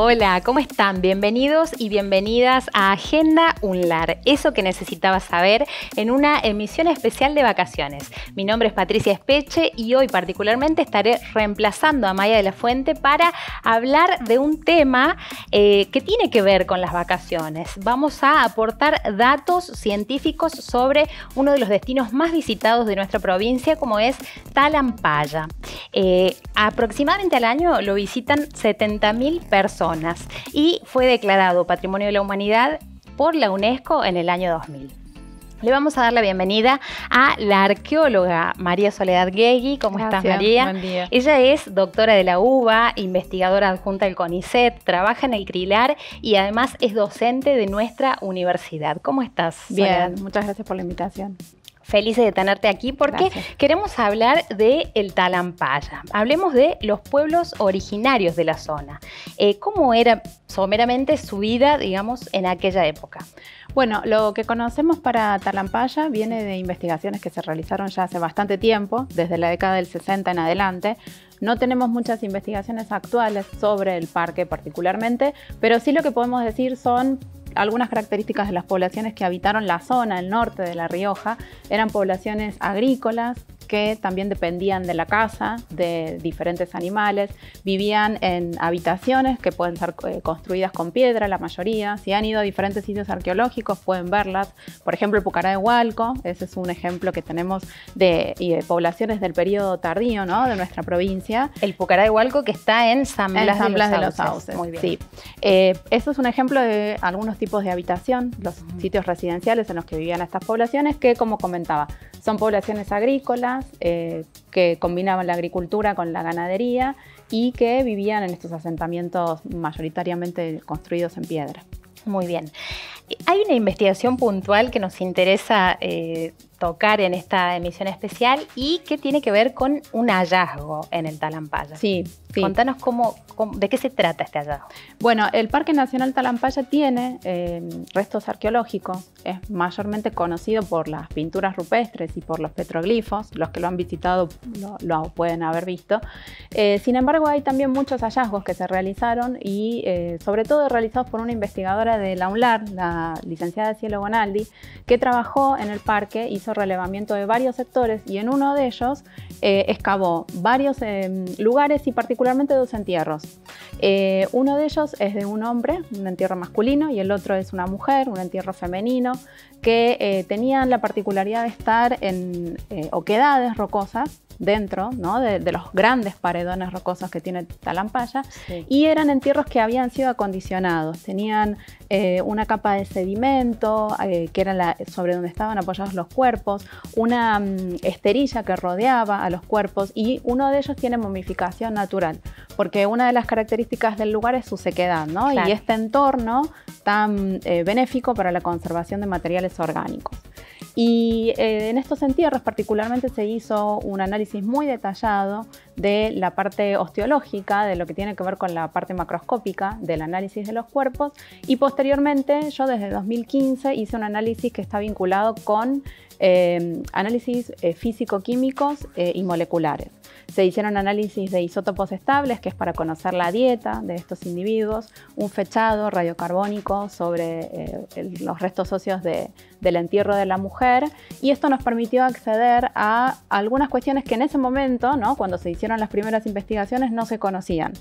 Hola, ¿cómo están? Bienvenidos y bienvenidas a Agenda UNLAR, eso que necesitabas saber en una emisión especial de vacaciones. Mi nombre es Patricia Espeche y hoy particularmente estaré reemplazando a Maya de la Fuente para hablar de un tema eh, que tiene que ver con las vacaciones. Vamos a aportar datos científicos sobre uno de los destinos más visitados de nuestra provincia, como es Talampaya. Eh, aproximadamente al año lo visitan 70.000 personas y fue declarado Patrimonio de la Humanidad por la UNESCO en el año 2000. Le vamos a dar la bienvenida a la arqueóloga María Soledad Guegui. ¿Cómo estás, María? Buen día. Ella es doctora de la UBA, investigadora adjunta del CONICET, trabaja en el CRILAR y además es docente de nuestra universidad. ¿Cómo estás? Bien, muchas gracias por la invitación. Felices de tenerte aquí porque queremos hablar de el Talampaya. Hablemos de los pueblos originarios de la zona. Eh, ¿Cómo era someramente su vida, digamos, en aquella época? Bueno, lo que conocemos para Talampaya viene de investigaciones que se realizaron ya hace bastante tiempo, desde la década del 60 en adelante. No tenemos muchas investigaciones actuales sobre el parque particularmente, pero sí lo que podemos decir son algunas características de las poblaciones que habitaron la zona, el norte de La Rioja, eran poblaciones agrícolas, que también dependían de la casa, de diferentes animales, vivían en habitaciones que pueden ser eh, construidas con piedra, la mayoría. Si han ido a diferentes sitios arqueológicos pueden verlas. Por ejemplo, el Pucará de Hualco, ese es un ejemplo que tenemos de, poblaciones del periodo tardío ¿no? de nuestra provincia. El Pucará de Hualco que está en San Blas, de, los Sauces. Muy bien. Sí. Eh, eso es un ejemplo de algunos tipos de habitación, los sitios residenciales en los que vivían estas poblaciones, que como comentaba, son poblaciones agrícolas eh, que combinaban la agricultura con la ganadería y que vivían en estos asentamientos mayoritariamente construidos en piedra. Muy bien. Hay una investigación puntual que nos interesa eh, tocar en esta emisión especial y que tiene que ver con un hallazgo en el Talampaya. Sí, sí. Contanos cómo, de qué se trata este hallazgo. Bueno, el Parque Nacional Talampaya tiene eh, restos arqueológicos, es mayormente conocido por las pinturas rupestres y por los petroglifos, los que lo han visitado lo, pueden haber visto. Eh, sin embargo, hay también muchos hallazgos que se realizaron y eh, sobre todo realizados por una investigadora de la UNLAR, la licenciada Cielo Bonaldi, que trabajó en el parque, relevamiento de varios sectores y en uno de ellos eh, excavó varios eh, lugares y particularmente dos entierros. Eh, uno de ellos es de un hombre, un entierro masculino, y el otro es una mujer, un entierro femenino, que tenían la particularidad de estar en oquedades rocosas dentro ¿no? de, los grandes paredones rocosos que tiene Talampaya y eran entierros que habían sido acondicionados, tenían eh, una capa de sedimento eh, que era la, sobre donde estaban apoyados los cuerpos, una mm, esterilla que rodeaba a los cuerpos y uno de ellos tiene momificación natural, porque una de las características del lugar es su sequedad ¿no? y este entorno tan eh, benéfico para la conservación de materiales orgánicos. Y eh, en estos entierros particularmente se hizo un análisis muy detallado de la parte osteológica, de lo que tiene que ver con la parte macroscópica del análisis de los cuerpos y posteriormente yo desde 2015 hice un análisis que está vinculado con eh, análisis eh, físico-químicos y moleculares. Se hicieron análisis de isótopos estables, que es para conocer la dieta de estos individuos, un fechado radiocarbónico sobre los restos óseos de, del entierro de la mujer y esto nos permitió acceder a algunas cuestiones que en ese momento, ¿no? cuando se hicieron las primeras investigaciones, no se conocían.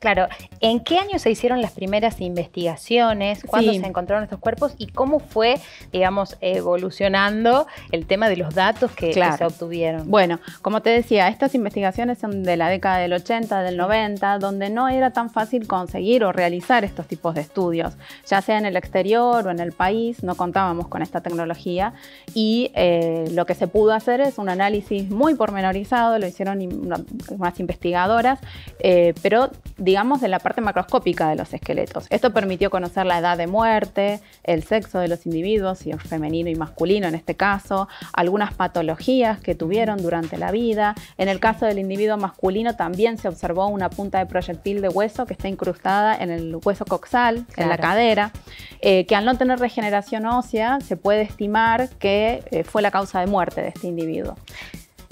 Claro, ¿en qué año se hicieron las primeras investigaciones? ¿Cuándo se encontraron estos cuerpos? ¿Y cómo fue, digamos, evolucionando el tema de los datos que, se obtuvieron? Bueno, como te decía, estas investigaciones son de la década del 80, del 90, donde no era tan fácil conseguir o realizar estos tipos de estudios, ya sea en el exterior o en el país, no contábamos con esta tecnología y eh, lo que se pudo hacer es un análisis muy pormenorizado, lo hicieron unas investigadoras, eh, pero digamos, de la parte macroscópica de los esqueletos. Esto permitió conocer la edad de muerte, el sexo de los individuos, si es femenino y masculino en este caso, algunas patologías que tuvieron durante la vida. En el caso del individuo masculino también se observó una punta de proyectil de hueso que está incrustada en el hueso coxal, en la cadera, eh, que al no tener regeneración ósea se puede estimar que eh, fue la causa de muerte de este individuo.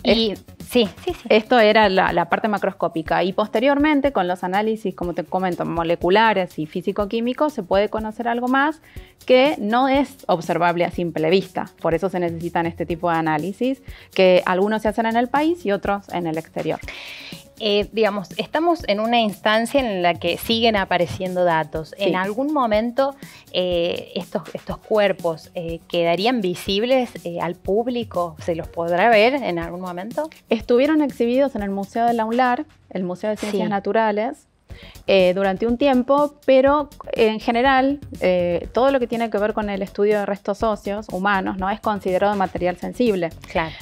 Y Sí, sí, sí. Esto era la, parte macroscópica y posteriormente con los análisis, como te comento, moleculares y físico-químicos, se puede conocer algo más que no es observable a simple vista. Por eso se necesitan este tipo de análisis, que algunos se hacen en el país y otros en el exterior. Eh, digamos, estamos en una instancia en la que siguen apareciendo datos. ¿En algún momento eh, estos, estos cuerpos eh, quedarían visibles al público? ¿Se los podrá ver en algún momento? Estuvieron exhibidos en el Museo de la UNLAR, el Museo de Ciencias Naturales, eh, durante un tiempo, pero en general eh, todo lo que tiene que ver con el estudio de restos óseos humanos no es considerado material sensible.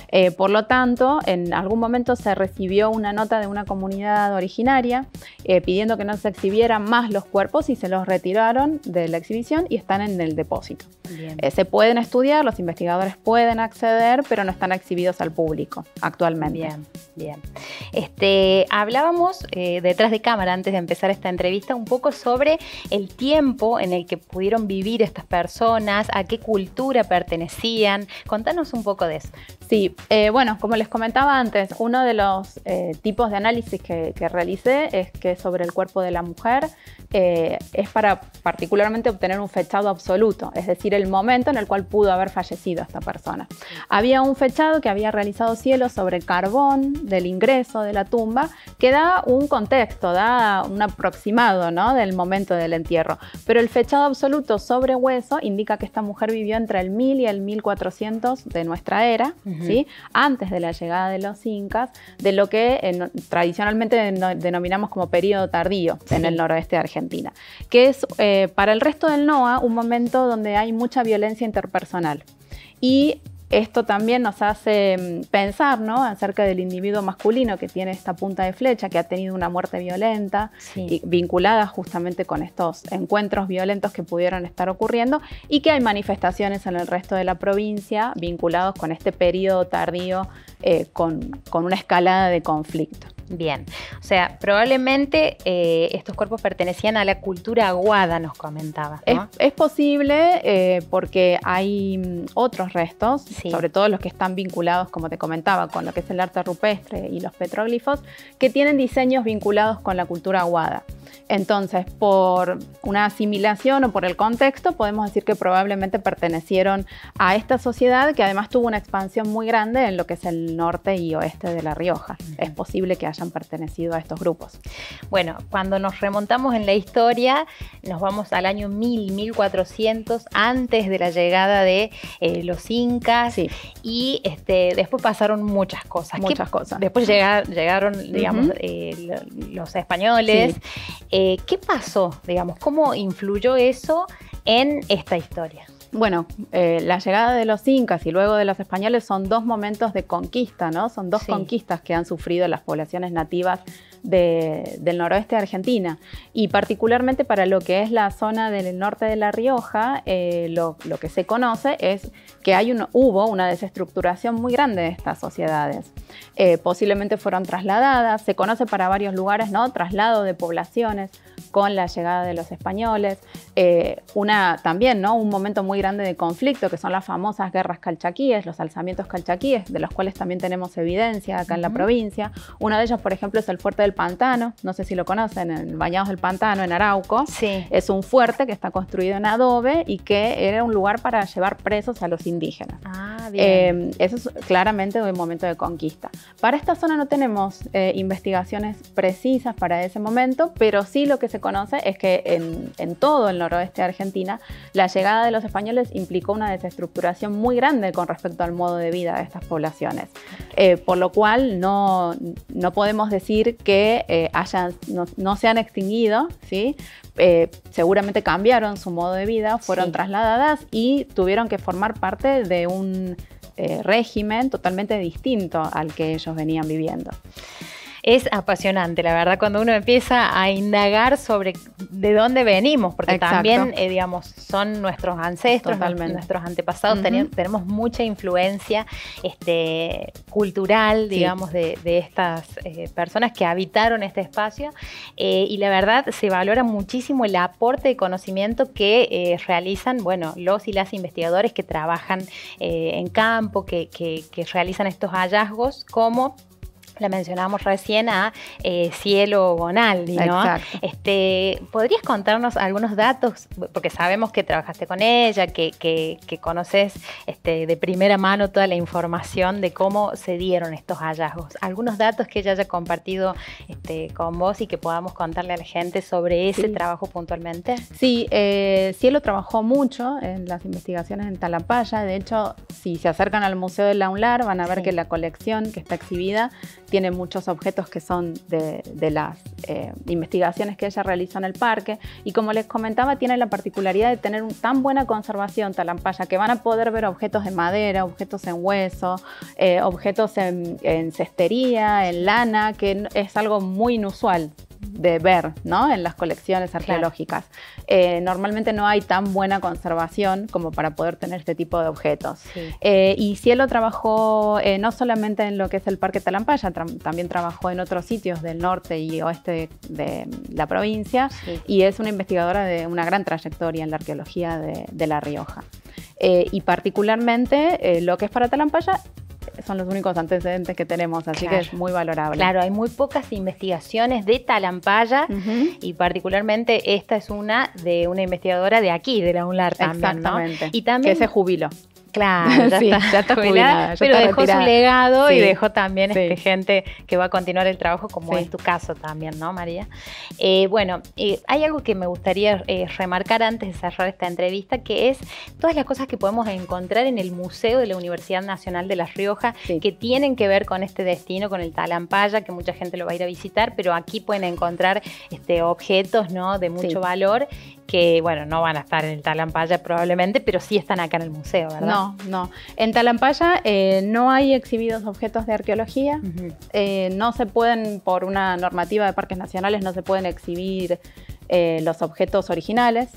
Eh, por lo tanto, en algún momento se recibió una nota de una comunidad originaria pidiendo que no se exhibieran más los cuerpos y se los retiraron de la exhibición y están en el depósito. Se pueden estudiar, los investigadores pueden acceder, pero no están exhibidos al público actualmente. Bien, bien. Este, hablábamos detrás de cámara antes de empezar esta entrevista un poco sobre el tiempo en el que pudieron vivir estas personas, a qué cultura pertenecían. Contanos un poco de eso. Sí, eh, bueno, como les comentaba antes, uno de los eh, tipos de análisis que, realicé es que sobre el cuerpo de la mujer eh, es para particularmente obtener un fechado absoluto, es decir, el momento en el cual pudo haber fallecido esta persona. Había un fechado que había realizado Cielo sobre carbón del ingreso de la tumba que da un contexto, da un aproximado ¿no? del momento del entierro, pero el fechado absoluto sobre hueso indica que esta mujer vivió entre el 1000 y el 1400 de nuestra era antes de la llegada de los incas, de lo que eh, tradicionalmente denominamos como periodo tardío en el noroeste de Argentina, que es eh, para el resto del NOA un momento donde hay mucha violencia interpersonal. Y esto también nos hace mm, pensar ¿no? acerca del individuo masculino que tiene esta punta de flecha, que ha tenido una muerte violenta, y vinculada justamente con estos encuentros violentos que pudieron estar ocurriendo, y que hay manifestaciones en el resto de la provincia vinculados con este periodo tardío eh, con, con una escalada de conflicto. Bien, o sea, probablemente eh, estos cuerpos pertenecían a la cultura aguada, nos comentaba. Es, posible eh, porque hay mm, otros restos, sobre todo los que están vinculados, como te comentaba, con lo que es el arte rupestre y los petroglifos, que tienen diseños vinculados con la cultura aguada. Entonces, por una asimilación o por el contexto, podemos decir que probablemente pertenecieron a esta sociedad que además tuvo una expansión muy grande en lo que es el norte y oeste de La Rioja. Es posible que hayan pertenecido a estos grupos. Bueno, cuando nos remontamos en la historia, nos vamos al año 1000, 1400, antes de la llegada de eh, los incas. Y este, después pasaron muchas cosas. Muchas cosas. Después llegaron, digamos, eh, los españoles. Eh, ¿Qué pasó, digamos? ¿Cómo influyó eso en esta historia? Bueno, eh, la llegada de los incas y luego de los españoles son dos momentos de conquista, ¿no? Son dos conquistas que han sufrido las poblaciones nativas del noroeste de Argentina. Y particularmente para lo que es la zona del norte de La Rioja, eh, lo, que se conoce es que hay un, hubo una desestructuración muy grande de estas sociedades. Eh, posiblemente fueron trasladadas, se conoce para varios lugares, ¿no? Traslado de poblaciones con la llegada de los españoles, una, también ¿no? un momento muy grande de conflicto que son las famosas guerras calchaquíes, los alzamientos calchaquíes, de los cuales también tenemos evidencia acá en la provincia. Uno de ellos, por ejemplo, es el fuerte del Pantano, no sé si lo conocen, en Bañados del Pantano, en Arauco. Sí. Es un fuerte que está construido en adobe y que era un lugar para llevar presos a los indígenas. Ah. Eh, eso es claramente un momento de conquista. Para esta zona no tenemos eh, investigaciones precisas para ese momento, pero sí lo que se conoce es que en, todo el noroeste de Argentina, la llegada de los españoles implicó una desestructuración muy grande con respecto al modo de vida de estas poblaciones. Eh, por lo cual no, podemos decir que eh, hayan, no, se han extinguido, ¿sí? Eh, seguramente cambiaron su modo de vida, fueron trasladadas y tuvieron que formar parte de un régimen totalmente distinto al que ellos venían viviendo. Es apasionante, la verdad, cuando uno empieza a indagar sobre de dónde venimos, porque también, eh, digamos, son nuestros ancestros, nuestros antepasados, tenemos mucha influencia este, cultural, digamos, de, estas eh, personas que habitaron este espacio eh, y la verdad se valora muchísimo el aporte de conocimiento que realizan, bueno, los y las investigadores que trabajan en campo, que, que realizan estos hallazgos, como la mencionábamos recién a eh, Cielo Bonaldi, ¿no? Exacto. Este, ¿Podrías contarnos algunos datos? Porque sabemos que trabajaste con ella, que, que, que conoces este, de primera mano toda la información de cómo se dieron estos hallazgos. Algunos datos que ella haya compartido este, con vos y que podamos contarle a la gente sobre ese Sí. trabajo puntualmente. Sí, eh, Cielo trabajó mucho en las investigaciones en Talampaya. De hecho, si se acercan al Museo del Launlar, van a ver Sí. que la colección que está exhibida tiene muchos objetos que son de, las eh, investigaciones que ella realizó en el parque. Y como les comentaba, tiene la particularidad de tener tan buena conservación Talampaya que van a poder ver objetos de madera, objetos en hueso, eh, objetos en, en cestería, en lana, que es algo muy inusual de ver ¿no? en las colecciones arqueológicas. Eh, normalmente no hay tan buena conservación como para poder tener este tipo de objetos. Sí. Eh, y Cielo trabajó eh, no solamente en lo que es el Parque Talampaya, tra- también trabajó en otros sitios del norte y oeste de, de la provincia Sí. y es una investigadora de una gran trayectoria en la arqueología de, de La Rioja. Eh, y particularmente eh, lo que es para Talampaya son los únicos antecedentes que tenemos, así Claro. que es muy valorable. Claro, hay muy pocas investigaciones de Talampaya y particularmente esta es una de una investigadora de aquí, de la UNLAR también, ¿no? Exactamente. Y también que se jubiló. Claro, ya, Sí, está, ya está jubilada, ya pero está dejó retirada. su legado y dejó también Sí. este, gente que va a continuar el trabajo, como es tu caso también, ¿no, María? Eh, bueno, eh, hay algo que me gustaría eh, remarcar antes de cerrar esta entrevista, que es todas las cosas que podemos encontrar en el Museo de la Universidad Nacional de La Rioja, que tienen que ver con este destino, con el Talampaya, que mucha gente lo va a ir a visitar, pero aquí pueden encontrar este, objetos ¿no? de mucho valor que, bueno, no van a estar en el Talampaya probablemente, pero sí están acá en el museo, ¿verdad? No, no. En Talampaya eh, no hay exhibidos objetos de arqueología. Eh, no se pueden, por una normativa de parques nacionales, no se pueden exhibir eh, los objetos originales,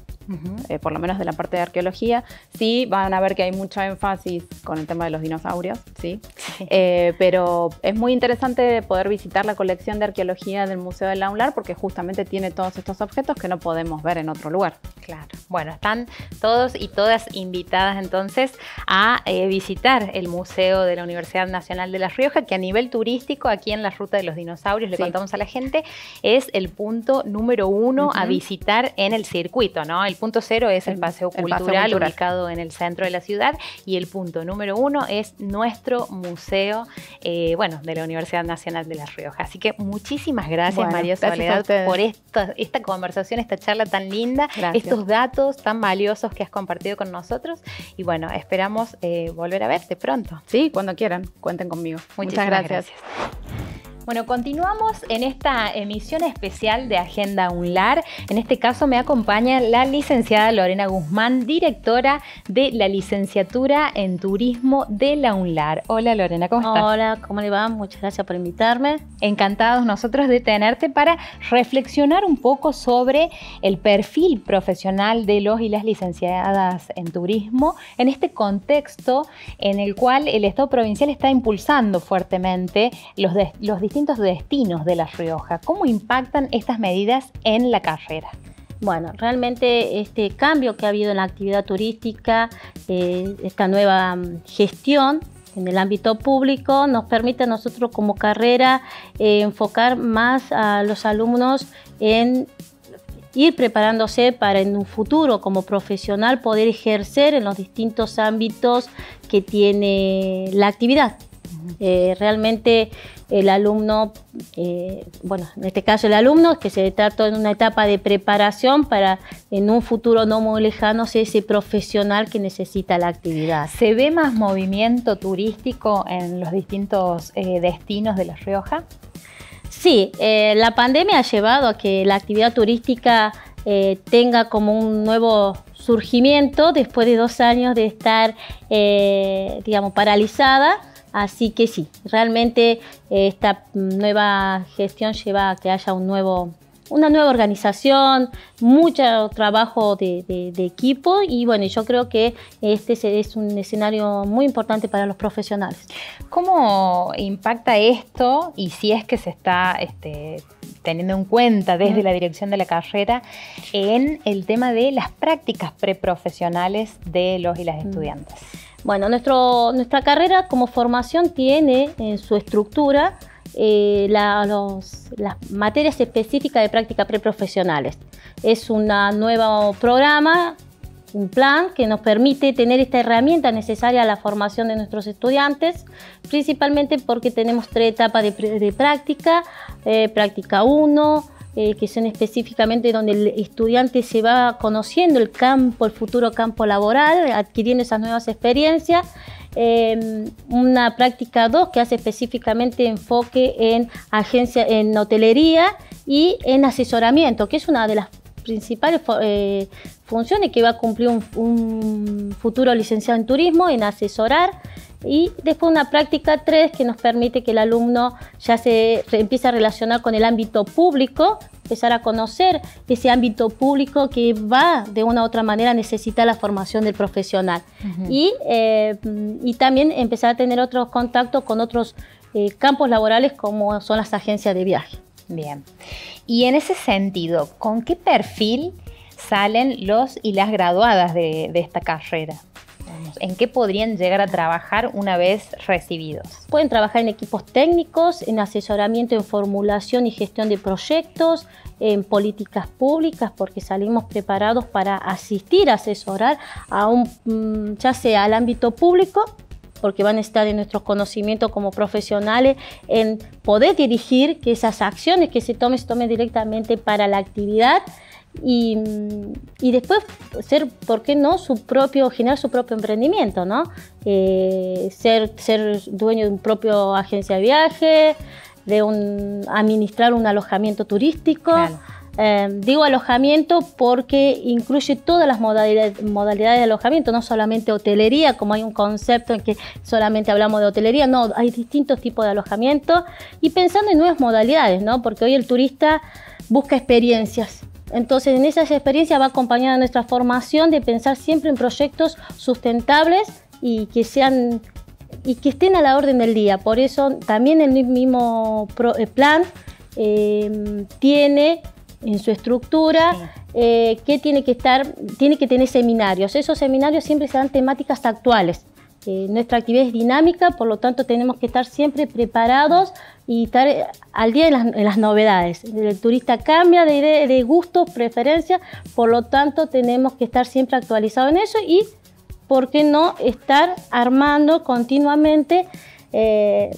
Eh, por lo menos de la parte de arqueología. Sí, van a ver que hay mucho énfasis con el tema de los dinosaurios, sí. Sí. Eh, pero es muy interesante poder visitar la colección de arqueología del Museo del Aular porque justamente tiene todos estos objetos que no podemos ver en otro lugar. Claro. Bueno, están todos y todas invitadas entonces a eh, visitar el Museo de la Universidad Nacional de La Rioja, que a nivel turístico, aquí en la Ruta de los Dinosaurios, le Sí. contamos a la gente, es el punto número uno a visitar en el circuito, ¿no? El punto cero es el, El- paseo, el cultural, paseo cultural. ubicado en el centro de la ciudad y el punto número uno es nuestro museo, eh, bueno, de la Universidad Nacional de La Rioja. Así que muchísimas gracias, Bueno, María gracias Soledad, por esta, esta conversación, esta charla tan linda, Gracias. estos datos tan valiosos que has compartido con nosotros. Y bueno, esperamos eh, volver a verte pronto. Sí, cuando quieran, cuenten conmigo. Muchísimas Muchas gracias. Bueno, continuamos en esta emisión especial de Agenda UNLAR. En este caso me acompaña la licenciada Lorena Guzmán, directora de la licenciatura en turismo de la UNLAR. Hola Lorena, ¿cómo estás? Hola, ¿cómo le va? Muchas gracias por invitarme. Encantados nosotros de tenerte para reflexionar un poco sobre el perfil profesional de los y las licenciadas en turismo en este contexto en el cual el Estado provincial está impulsando fuertemente los, de- los distintos destinos de La Rioja. ¿Cómo impactan estas medidas en la carrera? Bueno, realmente este cambio que ha habido en la actividad turística, eh, esta nueva mm, gestión en el ámbito público, nos permite a nosotros como carrera eh, enfocar más a los alumnos en ir preparándose para en un futuro como profesional poder ejercer en los distintos ámbitos que tiene la actividad. Eh, realmente el alumno, eh, bueno, en este caso el alumno, que se trata en una etapa de preparación para en un futuro no muy lejano ser ese profesional que necesita la actividad. ¿Se ve más movimiento turístico en los distintos eh, destinos de La Rioja? Sí, la pandemia ha llevado a que la actividad turística tenga como un nuevo surgimiento después de dos años de estar, digamos, paralizada. Así que sí, realmente eh, esta nueva gestión lleva a que haya un nuevo, una nueva organización, mucho trabajo de, de- de equipo y bueno, yo creo que este es- es un escenario muy importante para los profesionales. ¿Cómo impacta esto y si es que se está este, teniendo en cuenta desde la dirección de la carrera en el tema de las prácticas preprofesionales de los y las estudiantes? Bueno, nuestro, nuestra carrera como formación tiene en su estructura eh, las materias específicas de práctica preprofesionales. Es un nuevo programa, un plan que nos permite tener esta herramienta necesaria a la formación de nuestros estudiantes, principalmente porque tenemos tres etapas de, práctica, eh, práctica 1, eh, que son específicamente donde el estudiante se va conociendo el campo, el futuro campo laboral, adquiriendo esas nuevas experiencias. Em, una práctica 2 que hace específicamente enfoque en agencia, en hotelería y en asesoramiento, que es una de las principales eh, funciones que va a cumplir un, futuro licenciado en turismo, en asesorar y después una práctica 3 que nos permite que el alumno ya se, empiece a relacionar con el ámbito público, empezar a conocer ese ámbito público que va de una u otra manera a necesitar la formación del profesional. y, eh, y, también empezar a tener otros contactos con otros eh, campos laborales como son las agencias de viaje. Bien. Y en ese sentido, ¿con qué perfil salen los y las graduadas de esta carrera? ¿En qué podrían llegar a trabajar una vez recibidos? Pueden trabajar en equipos técnicos, en asesoramiento en formulación y gestión de proyectos, en políticas públicas, porque salimos preparados para asistir, asesorar a un, mm, ya sea al ámbito público porque van a estar en nuestros conocimientos como profesionales en poder dirigir que esas acciones que se tomen se tomen directamente para la actividad y, después ser, ¿por qué no?, su propio, generar su propio emprendimiento, ¿no? Eh, ser, ser dueño de un propio agencia de viaje, de un, administrar un alojamiento turístico. Eh, digo alojamiento porque incluye todas las modalidades, modalidades, de alojamiento, no solamente hotelería, como hay un concepto en que solamente hablamos de hotelería, no, hay distintos tipos de alojamiento y pensando en nuevas modalidades, ¿no? porque hoy el turista busca experiencias, entonces, en esas experiencias va acompañada nuestra formación de pensar siempre en proyectos sustentables y que sean y que estén a la orden del día. Por eso también el mismo eh, plan em, tiene en su estructura eh, que tiene que estar, tiene que tener seminarios. Esos seminarios siempre serán temáticas actuales. Eh, nuestra actividad es dinámica, por lo tanto tenemos que estar siempre preparados y estar eh, al día en las, novedades. El turista cambia de, de gustos, preferencias, por lo tanto tenemos que estar siempre actualizados en eso y, ¿por qué no estar armando continuamente eh,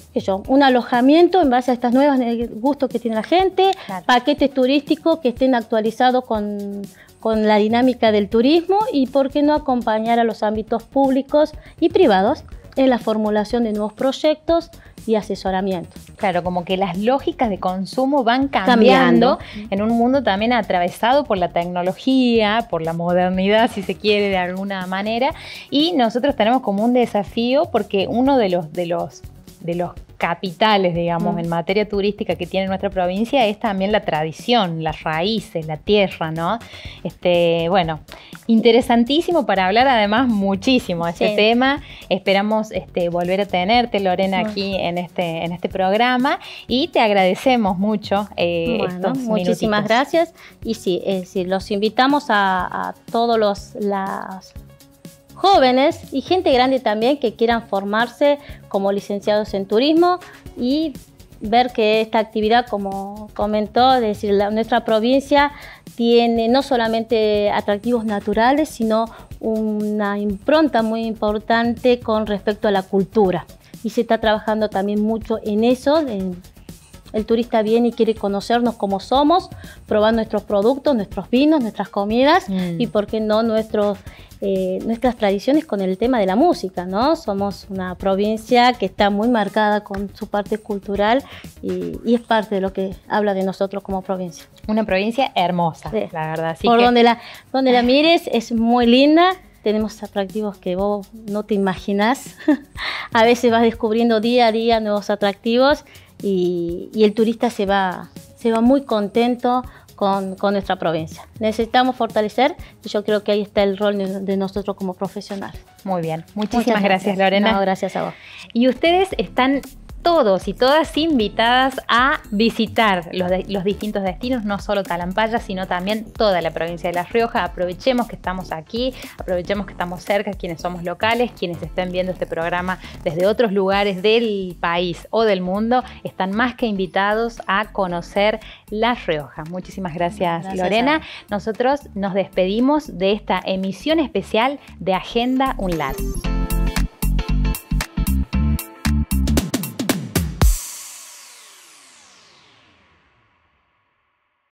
un alojamiento en base a estos nuevos gustos que tiene la gente, paquetes turísticos que estén actualizados con, con la dinámica del turismo y por qué no acompañar a los ámbitos públicos y privados en la formulación de nuevos proyectos y asesoramiento. Claro, como que las lógicas de consumo van cambiando, en un mundo también atravesado por la tecnología, por la modernidad, si se quiere, de alguna manera. Y nosotros tenemos como un desafío porque uno de los, de los, de los capitales, digamos, mm. en materia turística que tiene nuestra provincia es también la tradición, las raíces, la tierra, ¿no? Este, bueno, interesantísimo para hablar además muchísimo de este tema. Esperamos este, volver a tenerte, Lorena, aquí en este, en este programa y te agradecemos mucho. Eh, muchísimas gracias. Y sí, los invitamos a, a todos los las jóvenes y gente grande también que quieran formarse como licenciados en turismo y ver que esta actividad, como comentó, es decir, nuestra provincia tiene no solamente atractivos naturales, sino una impronta muy importante con respecto a la cultura. Y se está trabajando también mucho en eso. El turista viene y quiere conocernos como somos, probar nuestros productos, nuestros vinos, nuestras comidas mm. y, ¿por qué no, nuestros eh, nuestras tradiciones con el tema de la música, ¿no? Somos una provincia que está muy marcada con su parte cultural y, es parte de lo que habla de nosotros como provincia. Una provincia hermosa, la verdad. Por donde, la, donde la mires es muy linda, tenemos atractivos que vos no te imaginas. a veces vas descubriendo día a día nuevos atractivos y, y el turista se va, se va muy contento, con, nuestra provincia. Necesitamos fortalecer y yo creo que ahí está el rol de, nosotros como profesionales. Muy bien, muchísimas gracias, Lorena. gracias a vos. Y ustedes están todos y todas invitadas a visitar los, los, distintos destinos, no solo Talampaya, sino también toda la provincia de La Rioja. Aprovechemos que estamos aquí, aprovechemos que estamos cerca, quienes somos locales, quienes estén viendo este programa desde otros lugares del país o del mundo, están más que invitados a conocer La Rioja. Muchísimas gracias, Lorena. Nosotros nos despedimos de esta emisión especial de Agenda UNLAR.